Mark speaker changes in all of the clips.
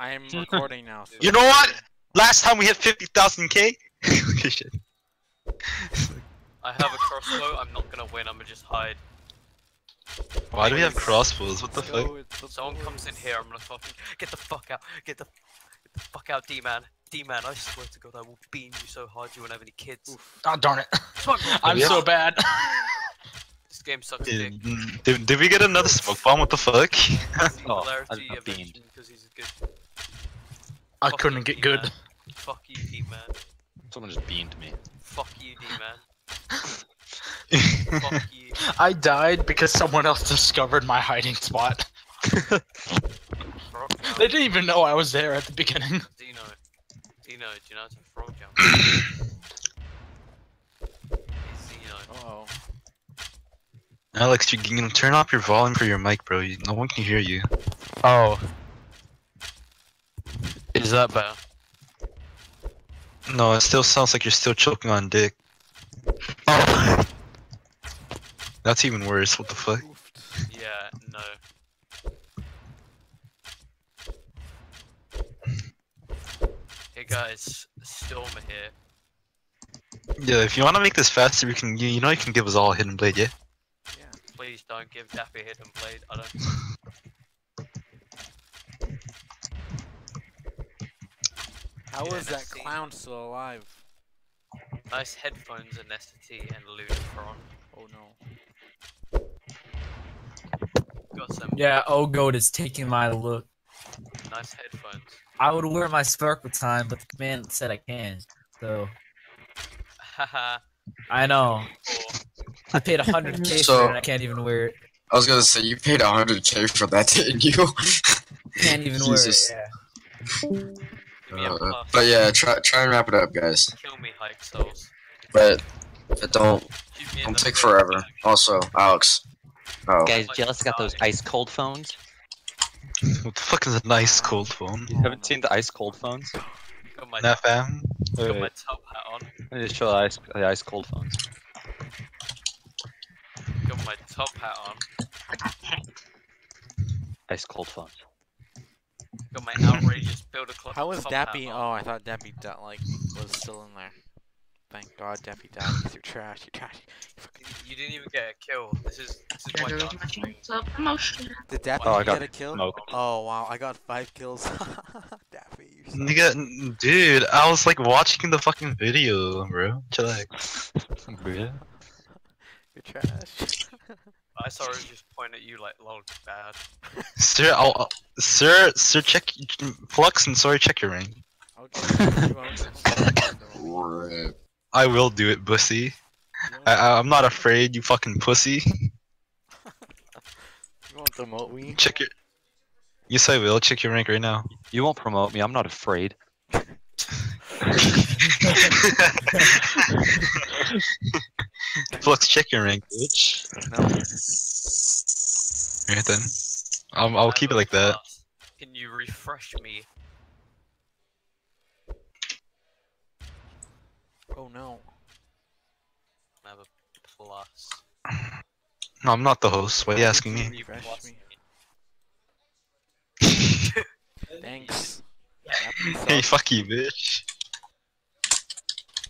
Speaker 1: I am recording now. So
Speaker 2: You know what? Last time we hit 50,000k. Shit.
Speaker 3: I have a crossbow. I'm not gonna win. I'm gonna just hide.
Speaker 2: Why do we have crossbows? What the
Speaker 1: Let's
Speaker 2: fuck?
Speaker 1: the
Speaker 3: Someone comes in here. I'm gonna fucking get the fuck out. Get the get the fuck out, D-man. D-man, I swear to God, I will beam you so hard you won't have any kids.
Speaker 4: Oh darn it! I'm
Speaker 2: Yeah.
Speaker 4: so bad.
Speaker 3: This game sucks dick.
Speaker 2: Did, did, did we get another smoke bomb? What the fuck?
Speaker 5: Oh, I'm beamed.
Speaker 3: Because he's good.
Speaker 4: I
Speaker 3: Fuck
Speaker 4: couldn't
Speaker 3: you,
Speaker 4: get good.
Speaker 3: D-man. Fuck you, D-man.
Speaker 5: Someone just beamed me.
Speaker 3: Fuck you, D-man. Fuck you.
Speaker 4: I died because someone else discovered my hiding spot. They didn't even know I was there at the beginning.
Speaker 3: Dino. Dino, do you know how to frog jump? Hey, Dino.
Speaker 1: Uh-oh.
Speaker 2: Alex, you can turn off your volume for your mic, bro. You, no one can hear you.
Speaker 3: Oh. Is that better?
Speaker 2: No, it still sounds like you're still choking on dick. Oh. That's even worse. What the fuck?
Speaker 3: Yeah, no. Hey guys, Storm here.
Speaker 2: Yeah, if you want to make this faster, we can. You, you know, you can give us all a hidden blade, yeah.
Speaker 1: Yeah.
Speaker 3: Please don't give Daffy a hidden blade. I don't.
Speaker 1: How
Speaker 3: Yeah,
Speaker 1: is that
Speaker 3: nasty.
Speaker 1: clown still alive?
Speaker 3: Nice headphones and ST and Ludicron.
Speaker 1: Oh no.
Speaker 3: Got some
Speaker 6: Yeah, oh goat is taking my look.
Speaker 3: nice headphones.
Speaker 6: I would wear my sparkle time, but the command said I can't. So
Speaker 3: Haha.
Speaker 6: I know. I paid 100k
Speaker 7: So-
Speaker 6: for it and I can't even wear it.
Speaker 7: I was gonna say you paid 100k for that, didn't you?
Speaker 6: Can't even
Speaker 7: Jesus.
Speaker 6: wear it.
Speaker 3: give me a
Speaker 7: Uh, but yeah, try try and wrap it up, guys.
Speaker 3: Kill me, Hike Souls.
Speaker 7: But but don't
Speaker 3: Shoot me in
Speaker 7: don't take
Speaker 3: face.
Speaker 7: forever. Also, Alex. Oh,
Speaker 5: Guys, Jealous got those ice cold phones.
Speaker 2: What the fuck is a nice cold phone?
Speaker 5: You haven't seen the ice cold phones?
Speaker 3: Got my,
Speaker 2: Nah, fam.
Speaker 5: Wait,
Speaker 3: got my top hat on.
Speaker 5: let me just show the ice, the ice cold phones.
Speaker 3: Got my top hat on.
Speaker 5: Ice cold phones.
Speaker 3: Got my outrageous builder club.
Speaker 1: How was
Speaker 3: top hat
Speaker 1: Dappy? Oh, I thought Dappy di- like was still in there. Thank God Dappy died. 'cause You're trash. You're trash. You
Speaker 3: didn't even get a kill. This is this is my
Speaker 8: Better
Speaker 3: dance
Speaker 8: with my
Speaker 3: stream.
Speaker 8: hands up. Emotion.
Speaker 1: Did Dappy
Speaker 5: Oh, I got
Speaker 1: get a kill?
Speaker 5: smoked.
Speaker 1: Oh wow, I got five kills. Dappy, you're
Speaker 2: Nigga, dude, I was like watching the fucking video, bro. Chillax.
Speaker 5: Yeah.
Speaker 1: You're trash.
Speaker 3: I saw her just point at you like, lol, bad.
Speaker 2: Sir, I'll, I'll- sir, sir, check Flux and sorry, check your ring.
Speaker 1: I'll give you one.
Speaker 7: rip.
Speaker 2: I will do it, bussy. I, I, I'm not afraid, you fucking pussy.
Speaker 1: You want the moat we?
Speaker 2: Check your. Yes, I will. Check your rank right now.
Speaker 5: You won't promote me, I'm not afraid.
Speaker 2: Flux, check your rank, bitch.
Speaker 1: No.
Speaker 2: Alright then. I'll, I'll keep it like that.
Speaker 3: Can you refresh me?
Speaker 1: Oh no.
Speaker 3: I have a plus.
Speaker 2: No, I'm not the host. Why are you asking me?
Speaker 1: Refresh me.
Speaker 3: me.
Speaker 1: Thanks.
Speaker 2: hey, fuck you, bitch.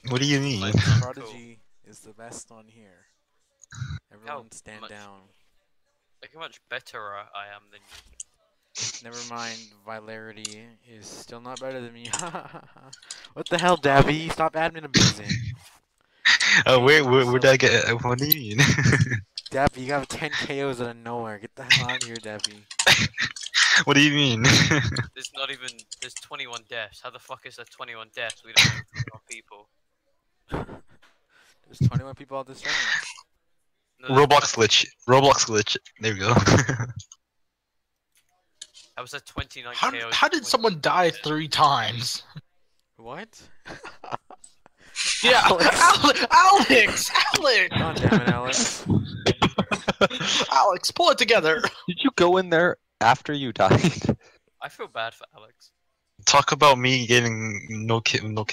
Speaker 2: What do you mean?
Speaker 3: Like,
Speaker 1: Prodigy is the best on here. Everyone stand
Speaker 3: much-
Speaker 1: down.
Speaker 3: Look how much better I I am than you.
Speaker 1: Never mind, Vilarity is still not better than me. what the hell, Davy? Stop admin abusing.
Speaker 2: Oh, where, where, where did I get? uh, What do you mean?
Speaker 1: Davy, you got 10 KOs out of nowhere. Get the hell out of here, Davy.
Speaker 2: what do you mean?
Speaker 3: There's not even there's 21 deaths. How the fuck is there 21 deaths? We don't have 21 people.
Speaker 1: There's 21 people on this server.
Speaker 3: No, there's
Speaker 2: Roblox glitch. Roblox glitch. There we go.
Speaker 3: that was a 29
Speaker 4: How,
Speaker 3: KOs?
Speaker 4: how did someone die three times?
Speaker 1: What?
Speaker 4: Yeah,
Speaker 1: Alex.
Speaker 4: Alex, Alex, Alex,
Speaker 1: God damn it, Alex.
Speaker 4: Alex, pull it together.
Speaker 5: Did you go in there after you died?
Speaker 3: I feel bad for Alex.
Speaker 2: Talk about me getting no ki- no